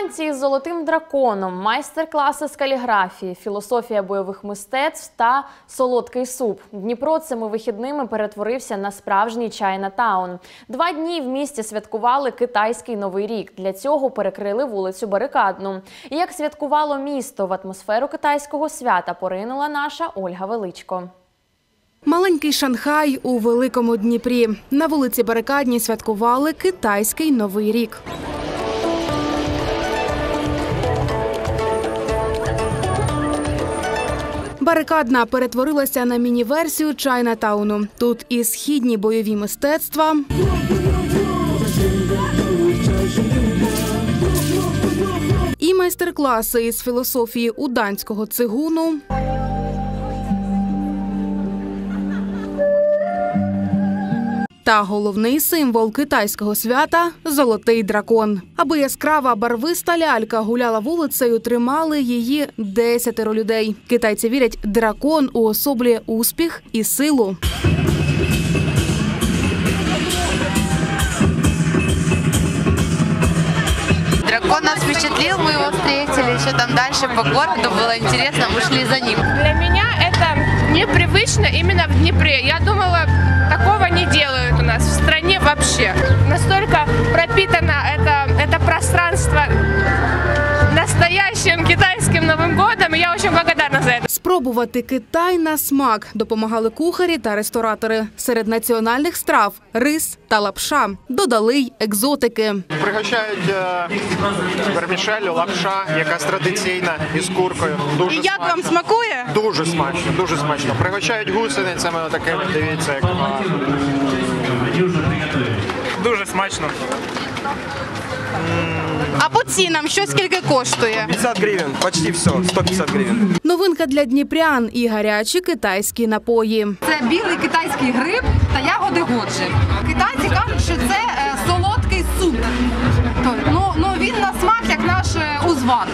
Танці з золотим драконом, майстер-класи з каліграфії, філософія бойових мистецтв та солодкий суп. Дніпро цими вихідними перетворився на справжній Чайна-таун. Два дні в місті святкували китайський новий рік. Для цього перекрили вулицю Барикадну. І як святкувало місто в атмосферу китайського свята, поринула наша Ольга Величко. Маленький Шанхай у Великому Дніпрі. На вулиці Барикадній святкували китайський новий рік. Барикадна перетворилася на міні-версію Чайнатауну. Тут і східні бойові мистецтва, і майстер-класи із філософії уданського цигуну. Та головний символ китайського свята золотий дракон. Аби яскрава барвиста лялька гуляла вулицею, тримали її десятеро людей. Китайці вірять, дракон уособлює успіх і силу. Дракон нас впечатлил, мы его встретили, еще там дальше по городу, было интересно, мы шли за ним. Для меня это непривычно именно в Днепре. Я думала, такого не делают у нас в стране вообще. Настолько пропитано это, Спробувати Китай на смак допомагали кухарі та ресторатори. Серед національних страв рис та лапша. Додали й екзотики. Пригощають е, вермішелю, лапша, якась традиційна із куркою. Дуже Як вам смакує? Дуже смачно, дуже смачно. Пригощають гусеницями такими, дивіться, як. Дуже смачно. А по цінам що скільки коштує? 50 гривень, почти все, 150 гривень. Новинка для дніпрян і гарячі китайські напої. Це білий китайський гриб та ягоди годжі. Китайці кажуть, що це е, солодкий суп. Ну, ну він на смак, як наш узван. узвар.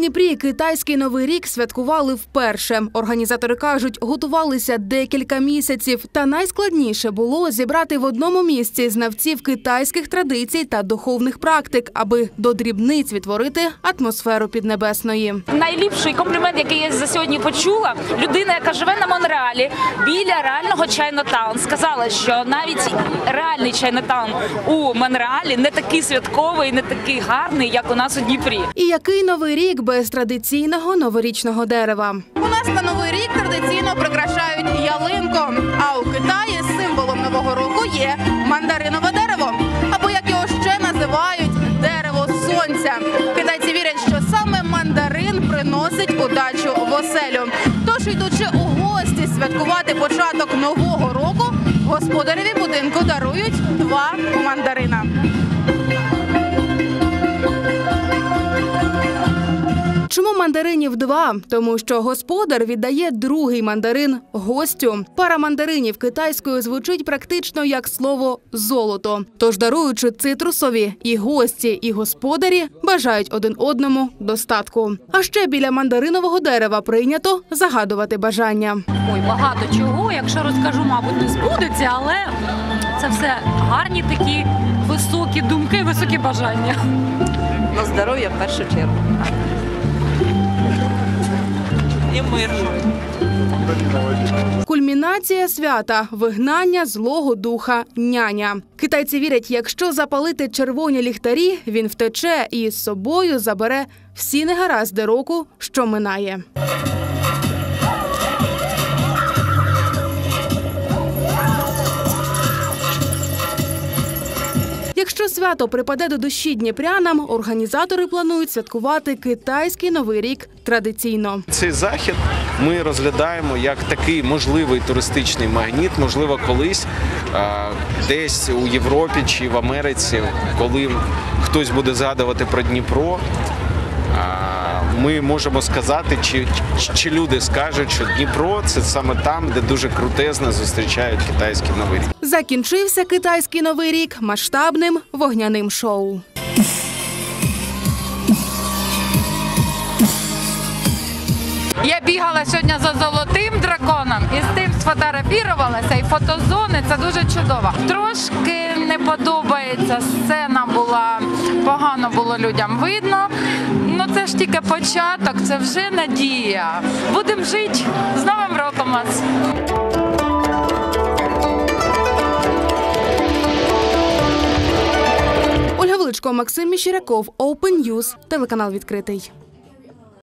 Дніпрі китайський новий рік святкували вперше. Організатори кажуть, готувалися декілька місяців. Та найскладніше було зібрати в одному місці знавців китайських традицій та духовних практик, аби до дрібниць відтворити атмосферу піднебесної. найліпший комплімент, який я за сьогодні почула. Людина, яка живе на Монреалі біля реального Чайнатаун, сказала, що навіть реальний Чайнатаун у Монреалі не такий святковий, не такий гарний, як у нас у Дніпрі. І який новий рік без традиційного новорічного дерева? У нас на новий рік традиційно прикрашають ялинку. А у Китаї символом нового року є мандаринове дерево, або як його ще називають дерево сонця. Китайці вірять, що саме мандарин приносить удачу в оселю. Тож, йдучи у гості святкувати початок нового року, господареві будинку дарують два мандарина. Мандаринів два? Тому що господар віддає другий мандарин гостю. Пара мандаринів китайською звучить практично як слово золото. Тож, даруючи цитрусові, і гості, і господарі бажають один одному достатку. А ще біля мандаринового дерева прийнято загадувати бажання. Ой, багато чого. Якщо розкажу, мабуть, не збудеться, але це все гарні такі високі думки, високі бажання. На здоров'я в першу чергу. І мир. Кульмінація свята вигнання злого духа няня. Китайці вірять, якщо запалити червоні ліхтарі, він втече і з собою забере всі негаразди року, що минає. Якщо свято припаде до душі дніпрянам, організатори планують святкувати китайський новий рік традиційно. Цей захід ми розглядаємо як такий можливий туристичний магніт. Можливо, колись десь у Європі чи в Америці, коли хтось буде згадувати про Дніпро. Ми можемо сказати, чи, чи люди скажуть, що Дніпро це саме там, де дуже крутезно зустрічають китайський новий рік. Закінчився китайський новий рік масштабним вогняним шоу. Я бігала сьогодні за золотим драконом і з тим сфотографірувалася. І фотозони це дуже чудово. Трошки не подобається сцена була погано було людям видно. Ж тільки початок, це вже надія. Будемо жити з Новим роком вас! Ольга Величко, Максим Міщеряков, Open News, телеканал відкритий.